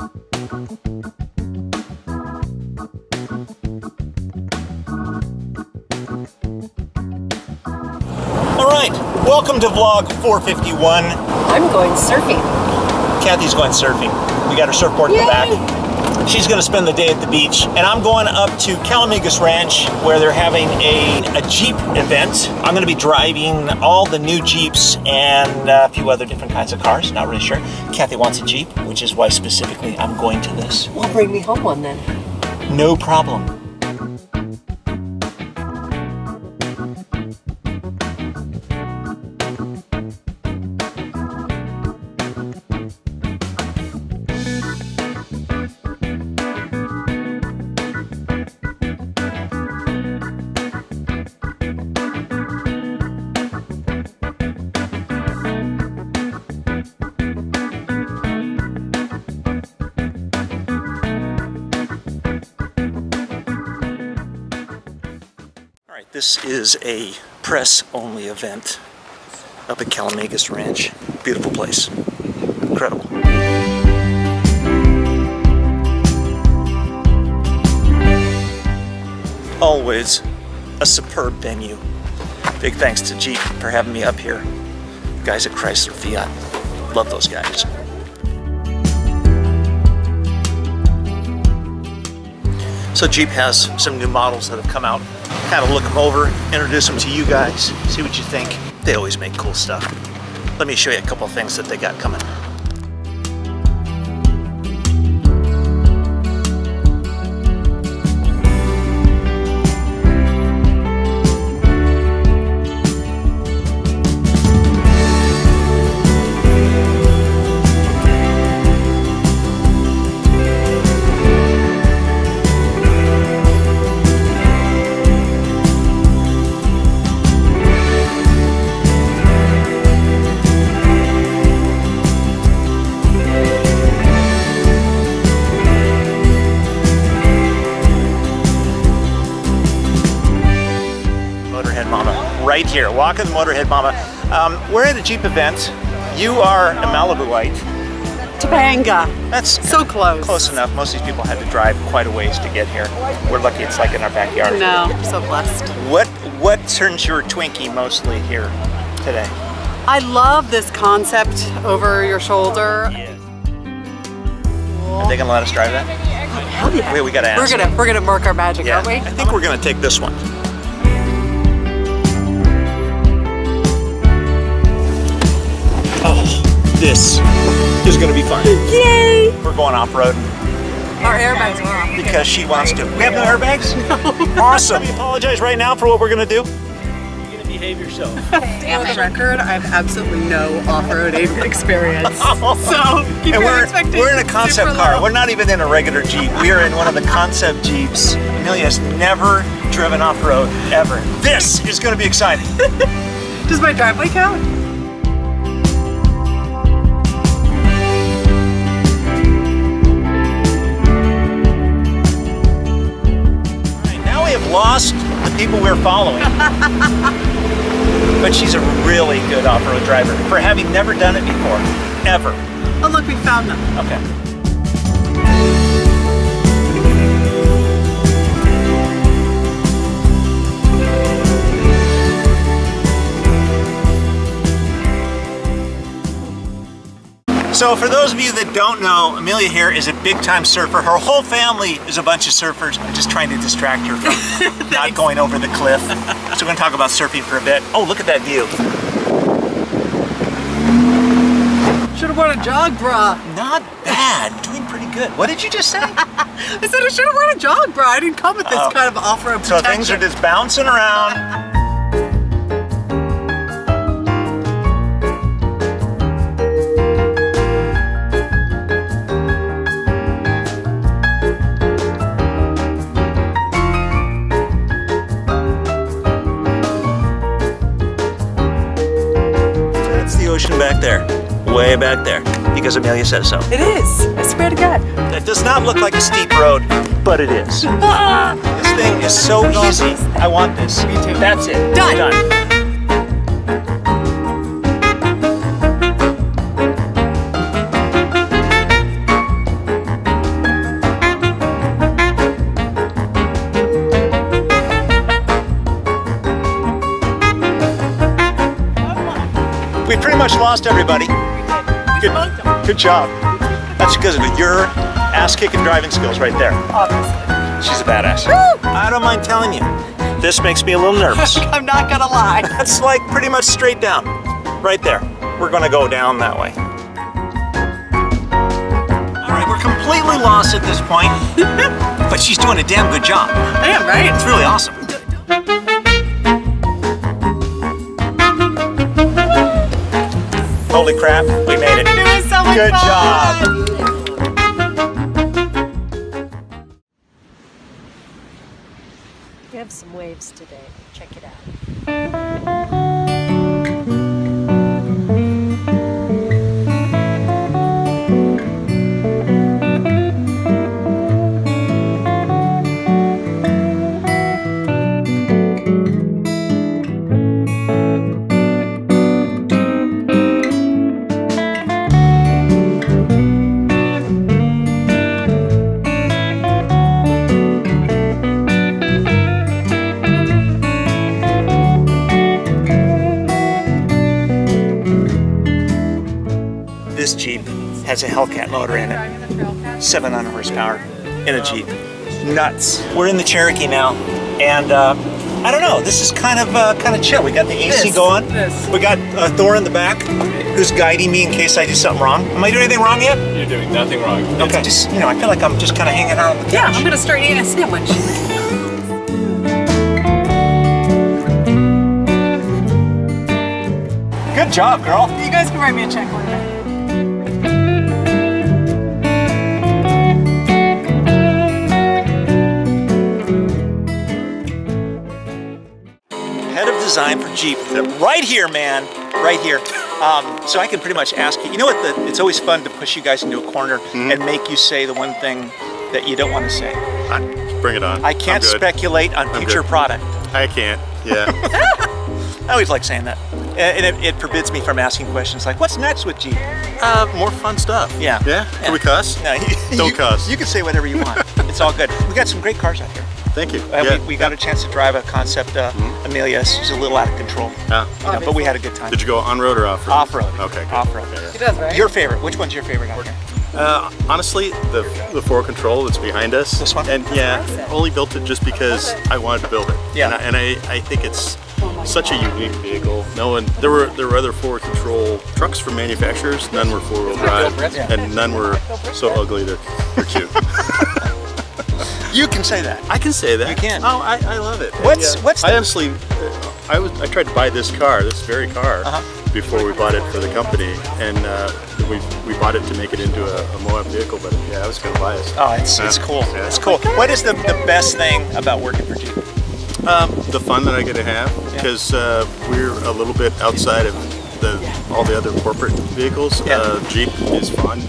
All right, welcome to vlog 451. I'm going surfing. Kathie's going surfing. We got her surfboard in the back. She's going to spend the day at the beach, and I'm going up to Calamigos Ranch where they're having a, a Jeep event. I'm going to be driving all the new Jeeps and uh, a few other different kinds of cars. Not really sure. Kathie wants a Jeep, which is why specifically I'm going to this. Well, bring me home one then. No problem. This is a press-only event up at Calamigos Ranch. Beautiful place. Incredible. Always a superb venue. Big thanks to Jeep for having me up here. Guys at Chrysler Fiat. Love those guys. So Jeep has some new models that have come out. Kind of look them over, introduce them to you guys, see what you think. They always make cool stuff. Let me show you a couple things that they got coming. Right here. Walking the Motorhead Mama. Um, we're at a Jeep event. You are a Malibuite. Topanga. That's So close. close enough. Most of these people had to drive quite a ways to get here. We're lucky it's like in our backyard. No, I'm so blessed. What what turns your Twinkie mostly here today? I love this concept over your shoulder. Are they gonna let us drive that? Hell yeah. We, we gotta We're gonna we're gonna work our magic, yeah. aren't we? I think we're gonna take this one. This is gonna be fun. Yay! We're going off road Our airbags are off. because she wants to. We have no airbags. Awesome. We apologize right now for what we're gonna do. You're gonna behave yourself. Damn For the record, I have absolutely no off-road experience. Oh. so keep And your we're, expectations we're in a concept car. low. We're not even in a regular Jeep. We are in one of the concept Jeeps. Amelia's never driven off road ever. This is going to be exciting. Does my driveway count? Lost the people we're following. but she's a really good off road driver for having never done it before, ever. Oh look, we found them. Okay. So for those of you that don't know, Amelia here is a big time surfer. Her whole family is a bunch of surfers. I'm just trying to distract her from not going over the cliff. So we're gonna talk about surfing for a bit. Oh, look at that view. Should have worn a jog bra. Not bad, doing pretty good. What did you just say? I said I should have worn a jog bra. I didn't come with this Oh. kind of off-road So protection. things are just bouncing around. way back there because Amelia says so. It is. I swear to God. It does not look like a steep road, but it is. This thing is so easy. I want this. Me too. That's it. Done. Done. We pretty much lost everybody. Good, good job. That's because of your ass-kicking driving skills right there. Obviously. She's a badass. I don't mind telling you, this makes me a little nervous. I'm not gonna lie. That's like pretty much straight down, right there. We're gonna go down that way. All right, we're completely lost at this point, but she's doing a damn good job. I am, right? It's really awesome. Holy crap, we made it. It was so much Good fun. We have some waves today. Check it out. Has a Hellcat motor in it, 700 horsepower in a Jeep. Nuts. We're in the Cherokee now, and uh, I don't know. This is kind of uh, kind of chill. We got the AC This, going. this. We got uh, Thor in the back, who's guiding me in case I do something wrong. Am I doing anything wrong yet? You're doing nothing wrong. Okay. Just you know, I feel like I'm just kind of hanging out on the Yeah. I'm gonna start eating a sandwich. Good job, girl. You guys can write me a check one day. Jeep, right here, man, right here. Um, so I can pretty much ask you. You know what? The, it's always fun to push you guys into a corner Mm-hmm. and make you say the one thing that you don't want to say. I- bring it on. I can't speculate on I'm future good. product. I can't. Yeah. I always like saying that. And it, it forbids me from asking questions like, what's next with Jeep? uh, more fun stuff. Yeah. Yeah. Can we cuss? No, you, Don't you- cuss. You can say whatever you want. it's all good. We got some great cars out here. Thank you. Uh, yeah. we, we got a chance to drive a concept uh, Amelia. She's a little out of control. Yeah. You know, but we had a good time. Did you go on road or off road? Off road. Okay. good. Off road. It does, right? Your favorite? Which one's your favorite out here? Uh, honestly, the the Forward Control that's behind us. This one? And yeah, only built it just because I wanted to build it. Yeah. And I, and I, I think it's such a unique vehicle. No one there were there were other forward control trucks from manufacturers. None were four wheel drive, and none were so ugly they're, they're cute. You can say that. I can say that. You can. Oh, I, I love it. What's- Yeah. what's I the- honestly, uh, I was I tried to buy this car, this very car, Uh-huh. before we bought it for the company, and uh, we we bought it to make it into a, a Moab vehicle. But yeah, I was gonna buy it. Oh, it's, it's cool. Yeah. It's cool. What is the, the best thing about working for Jeep? Um, the fun that I get to have because uh, we're a little bit outside of the all the other corporate vehicles. Yeah. Uh, Jeep is fun,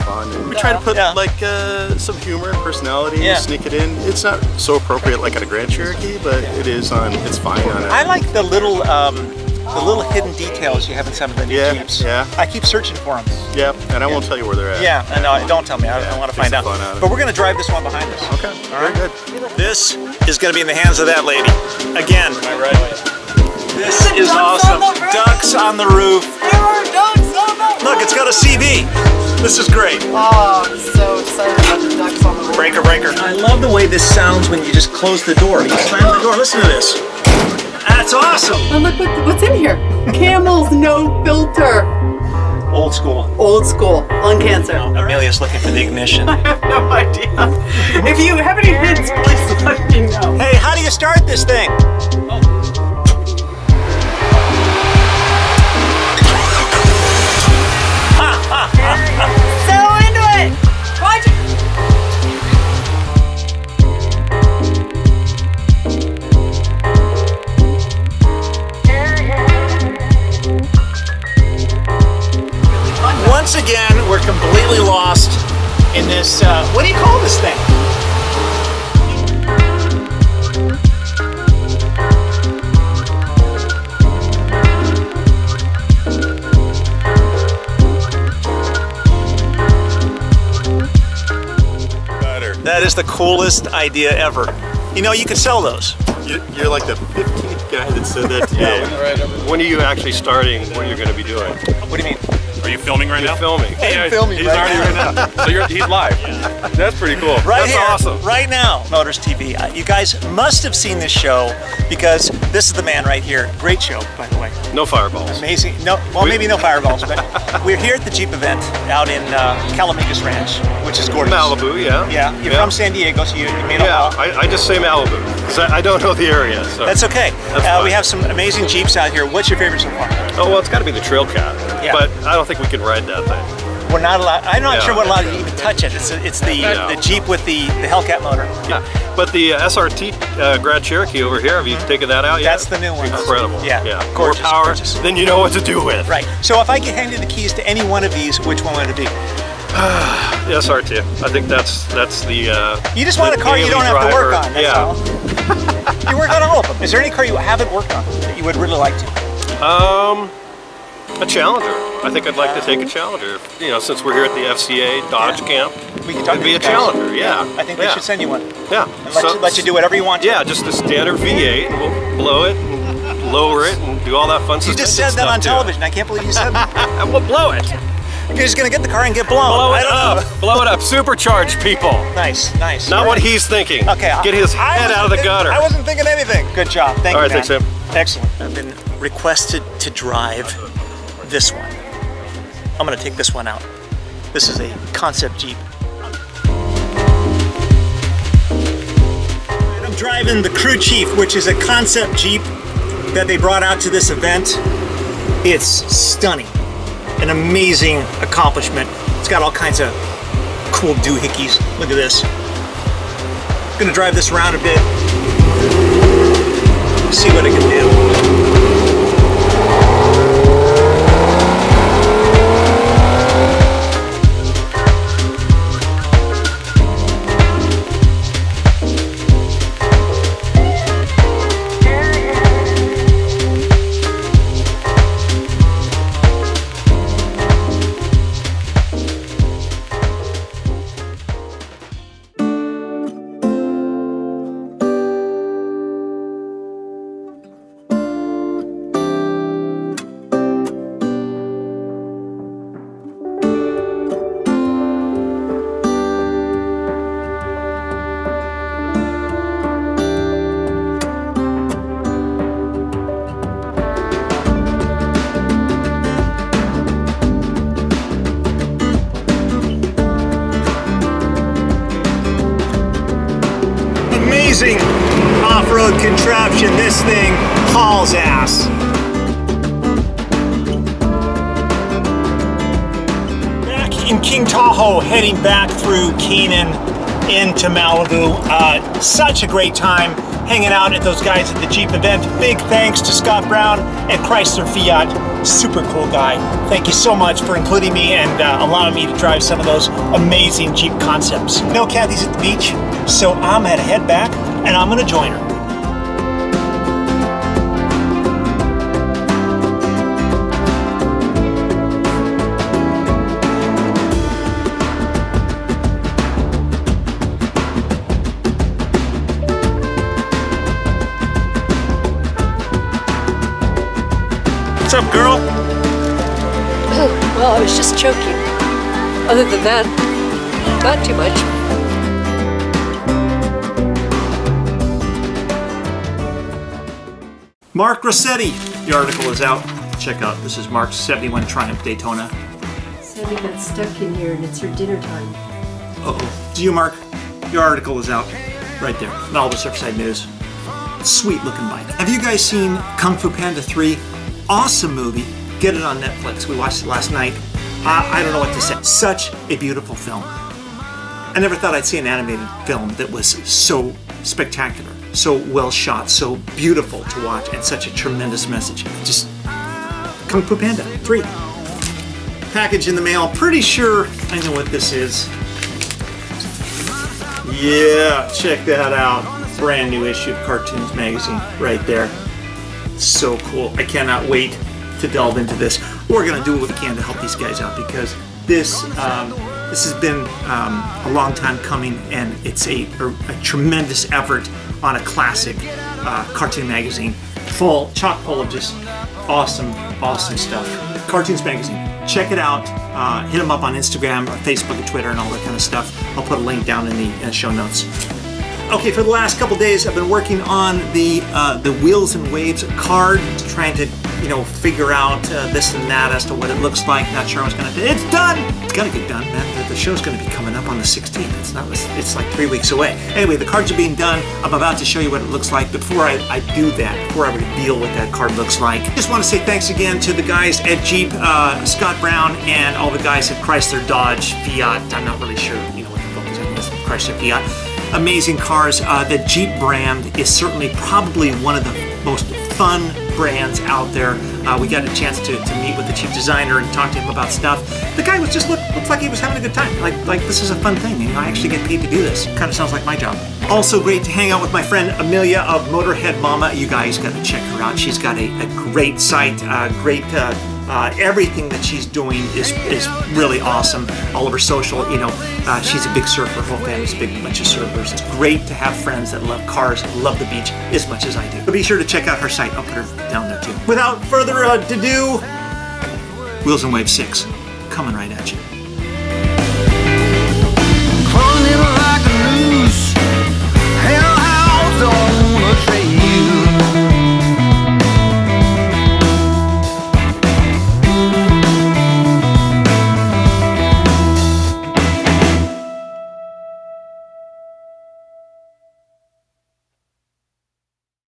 and I like to have fun. And we try to put Yeah. like uh, some humor and personality, Yeah. sneak it in. It's not so appropriate like on a Grand Cherokee, but it is on. It's fine on a I like the little um, the little hidden details you have in some of the new Yeah, Jeeps. yeah. I keep searching for them. Yeah, and I won't tell you where they're at. Yeah, I know. Don't tell me. I, I want to find out. fun out of But we're going to drive this one behind us. Okay. All Very right. good. This is going to be in the hands of that lady. Again. This is Ducks awesome. on. Ducks on the roof. There are ducks on the Look, it's got a CB. This is great. Oh, I'm so excited about the ducks on the roof. Breaker, breaker. I love the way this sounds when you just close the door. You slam the door. Listen to this. That's awesome. And look what, what's in here. Camels, no filter. Old school. Old school, lung cancer. Amelia's looking for the ignition. I have no idea. If you have any hints, please let me know. Hey, how do you start this thing? So That is the coolest idea ever. You know, you could sell those. You're, you're like the 15th guy that said that today. when are you actually starting what you're going to be doing? What do you mean? Are you filming right You're now? filming. Yeah, filming he's right already right now. So you're, he's live. That's pretty cool. Right That's here, awesome. right now, Motors TV. Uh, you guys must have seen this show because this is the man right here. Great show, by the way. No fireballs. Amazing. No, well, maybe no fireballs, but we're here at the Jeep event out in uh, Calamigos Ranch, which is gorgeous. Malibu, yeah. Yeah, you're from San Diego, so you, you made a Yeah. I, I just say Malibu because I, I don't know the area. So. That's okay. That's uh, we have some amazing Jeeps out here. What's your favorite so far? Oh well, it's got to be the Trailcat. Yeah. But I don't think we can ride that thing. We're not allowed. I'm not Yeah. sure we're allowed to even touch it. It's it's the Yeah. the Jeep with the the Hellcat motor. Yeah. But the uh, SRT uh, Grand Cherokee over here, have you taken that out yet? That's the new one. Incredible. Yeah. Yeah. Gorgeous, More power. gorgeous. Then you know what to do with. Right. So if I could hand you the keys to any one of these, which one would it be? The SRT. I think that's that's the. Uh, You just want a car you don't have to work on. That's yeah. all. you work on all of them. Is there any car you haven't worked on that you would really like to? Um, a Challenger. I think I'd like to take a Challenger. You know, since we're here at the FCA Dodge Yeah. camp, We can talk it'd be a guys. Challenger. Yeah. I think they yeah. should send you one. Yeah. And let, you, let you do whatever you want to. Yeah, just a standard V8, we'll blow it, and lower it, and do all that fun stuff. You just said that on television. I can't believe you said that. And we'll blow it. You're just gonna get the car and get blown. Blow it up. Blow it up. Supercharge people. Nice, nice. Not All what right. he's thinking. Okay. Get his I head wasn't out of the think- gutter. I wasn't thinking anything. Good job. Thank All you. right, thanks, man. Sam. Excellent. I've been requested to drive this one. I'm gonna take this one out. This is a concept Jeep. I'm driving the Crew Chief, which is a concept Jeep that they brought out to this event. It's stunning. An amazing accomplishment. It's got all kinds of cool doohickeys. Look at this. Gonna drive this around a bit. King Tahoe, heading back through Kanan into Malibu. Uh, such a great time hanging out at those guys at the Jeep event. Big thanks to Scott Brown at Chrysler Fiat. Super cool guy. Thank you so much for including me and uh, allowing me to drive some of those amazing Jeep concepts. Know, Kathie's at the beach, so I'm gonna head back and I'm gonna join her. Up, girl? Oh, well, I was just joking. Other than that, not too much. Mark Rossetti. The article is out. Check out. This is Mark's 71 Triumph Daytona. Sandy got stuck in here and it's her dinner time. Uh-oh. Do you, Mark. Your article is out right there. All the Surfside News. Sweet looking bike. Have you guys seen Kung Fu Panda 3? Awesome movie. Get it on Netflix. We watched it last night. I, I don't know what to say. Such a beautiful film. I never thought I'd see an animated film that was so spectacular, so well shot, so beautiful to watch, and such a tremendous message. Just Kung Fu Panda 3. Package in the mail. Pretty sure I know what this is. Yeah, check that out. Brand new issue of Cartoons Magazine right there. So cool. I cannot wait to delve into this. We're going to do what we can to help these guys out because this um, this has been um, a long time coming and it's a, a, a tremendous effort on a classic uh, cartoon magazine full, chock full of just awesome, awesome stuff. Cartoons Magazine. Check it out. Uh, hit them up on Instagram, or Facebook, and Twitter, and all that kind of stuff. I'll put a link down in the uh, show notes. Okay, for the last couple days, I've been working on the uh, the Wheels and Waves card, trying to you know figure out uh, this and that as to what it looks like. Not sure I was gonna do. It's done. It's gonna get done, man. The, show's gonna be coming up on the 16th. It's not. It's like three weeks away. Anyway, the cards are being done. I'm about to show you what it looks like. Before I, I do that, before I reveal what that card looks like, just want to say thanks again to the guys at Jeep, uh, Scott Brown, and all the guys at Chrysler, Dodge, Fiat. I'm not really sure, you know what the fuck is Chrysler, Fiat amazing cars. Uh, the Jeep brand is certainly probably one of the most fun brands out there. Uh, we got a chance to, to meet with the chief designer and talk to him about stuff. The guy was just look looks like he was having a good time. Like like this is a fun thing. You know, I actually get paid to do this. Kind of sounds like my job. Also great to hang out with my friend Amelia of Motorhead Mama. You guys got to check her out. She's got a, a great site, uh, great. Uh, uh, everything that she's doing is is really awesome. All of her social, you know, uh, she's a big surfer. Her whole family's a big bunch of surfers. It's great to have friends that love cars, love the beach as much as I do. But be sure to check out her site. I'll put her down there too. Without further ado, Wheels and Wave 6 coming right at you.